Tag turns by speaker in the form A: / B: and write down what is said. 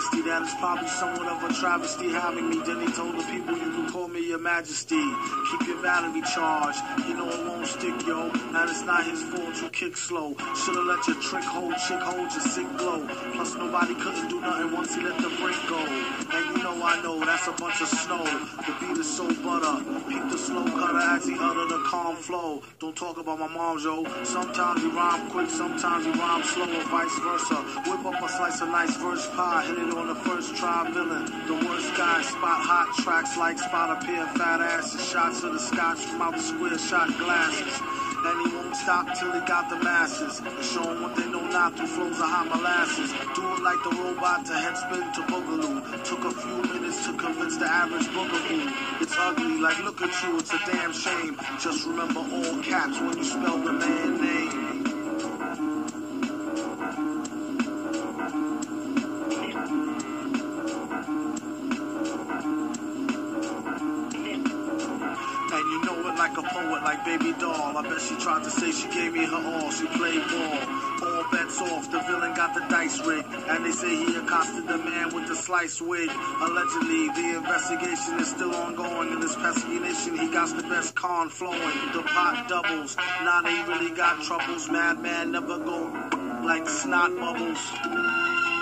A: it's probably somewhat of a travesty having me. Then he told the people you can call me your majesty. Keep your battery charged. Won't stick, yo. And it's not his fault you kick slow. Should've let your trick hold, chick hold your sick glow. Plus nobody couldn't do nothing once he let the break go. And you know I know that's a bunch of snow. The beat is so butter. Peep the slow cutter as he utter the calm flow. Don't talk about my mom, yo. Sometimes you rhyme quick, sometimes you rhyme slow, or vice versa. Whip up a slice of nice verse pie, hit it on the first try, villain. The worst guy, spot hot tracks like spot a pair of fat asses. Shots of the scotch from out the square shot glasses. And he won't stop till he got the masses. And show 'em what they know not through flows of hot molasses. Do it like the robot to headspin to boogaloo. Took a few minutes to convince the average boogaloo. It's ugly, like look at you, it's a damn shame. Just remember all caps when you spell the man name. And you know like a poet, like baby doll. I bet she tried to say she gave me her all. She played ball. All bets off. The villain got the dice rigged. And they say he accosted the man with the slice wig. Allegedly, the investigation is still ongoing. In this pesky nation, he got the best con flowing. The pot doubles. Now they really got troubles. Madman never go like snot bubbles.